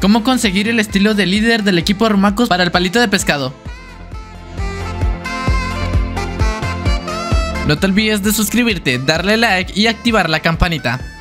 cómo conseguir el estilo de líder del equipo Armacos para el palito de pescado. No te olvides de suscribirte, darle like y activar la campanita.